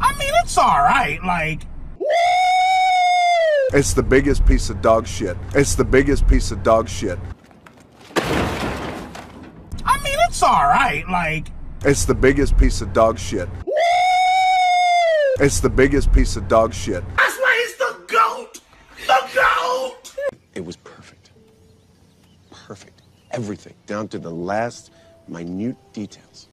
I mean, it's alright, like. It's the biggest piece of dog shit. It's the biggest piece of dog shit. I mean, it's alright, like. It's the biggest piece of dog shit. It's the biggest piece of dog shit. That's why he's the GOAT! The GOAT! It was perfect. Perfect. Everything, down to the last minute details.